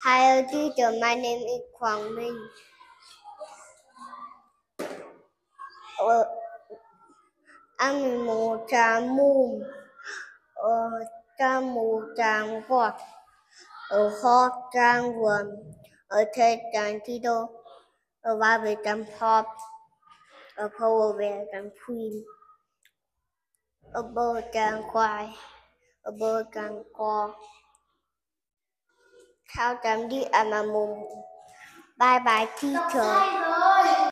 Hi teacher, my name is Minh. Ờ, ăn mù trà mùm, trà mù tràng quạt, ở kho tràng vườn, ở thế tràng thi đô, ở ba về tràng họp, ở phô về tràng phim, ở bơ tràng khoai, ở bơ tràng. Tell them the MMO. Bye bye, teacher.